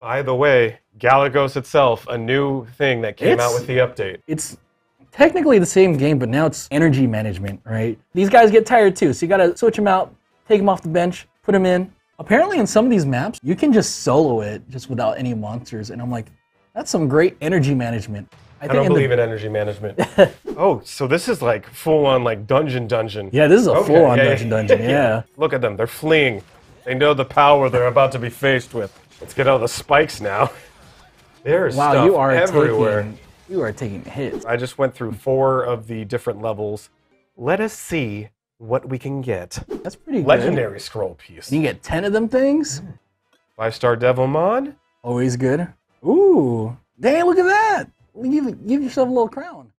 By the way, Galagos itself, a new thing that came out with the update. It's technically the same game, but now it's energy management, right? These guys get tired too, so you gotta switch them out, take them off the bench, put them in. Apparently, in some of these maps, you can just solo it just without any monsters, and I'm like, that's some great energy management. I don't in the- believe in energy management. oh, so this is like full on like dungeon dungeon. Yeah, this is a full-on yeah, dungeon dungeon. Yeah. Look at them, they're fleeing. They know the power they're about to be faced with. Let's get out the spikes now. There's Wow, stuff you are everywhere. taking you are taking hits. I just went through four of the different levels. Let us see what we can get. That's pretty good. Legendary scroll piece. You get ten of them things. Five star Devilmon. Always good. Ooh, dang! Look at that. Give give yourself a little crown.